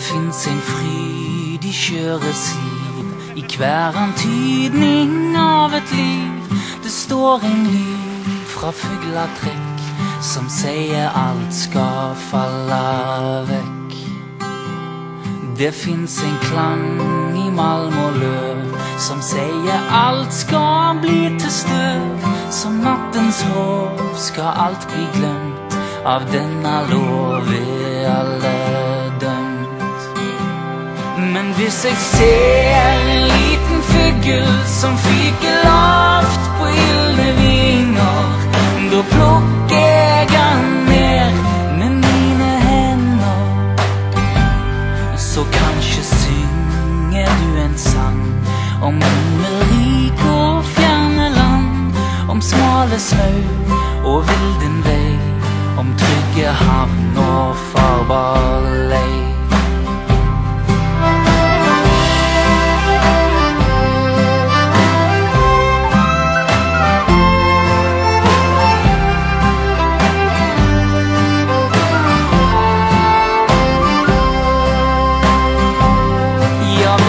Det fins en fryd i skjøre liv, i hver antydning av et liv. Det står en lyd fra fuglatrekk som sier alt skal falle vekk. Det fins en klang i malm og løv som sier alt skal bli til støv. Som nattens håp skal alt bli glemt. Av denne lov i alle. Men hvis jeg ser en liten fugl som fyker lavt på gylne vinger, da plukker jeg han ned med mine hender. Så kanskje synger du en sang om himmelrik og fjerne land, om smale smau og vilden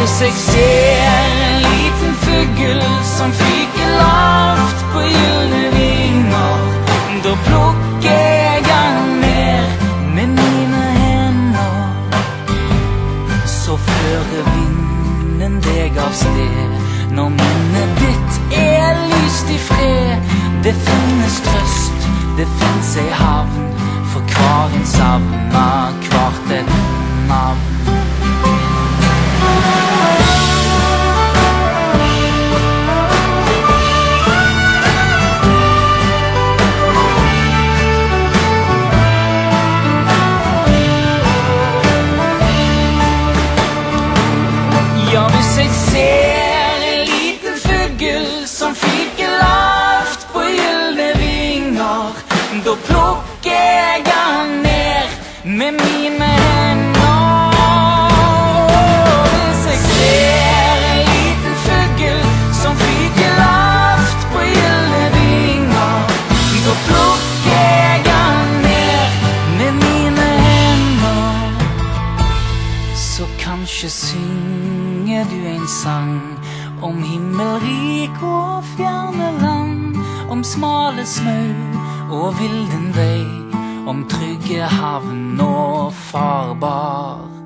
hvis jeg ser en liten fugl som fyker lavt på gylne vinger, da plukker jeg han ned med mine hender. Så fører vinden deg av sted når minnet ditt er lyst i fred. Det finnes trøst, det fins ei havn for hver en savna, ser en liten fugl som fyker lavt på gylne vinger, da plukker jeg han ned med mine hender. Jeg ser en liten fugl som fyker lavt på gylne vinger, da plukker jeg han ned med mine hender. Så kanskje synger du en sang om himmelrik og fjerne land, om smale smau og vilden vei, om trygge havn og farbar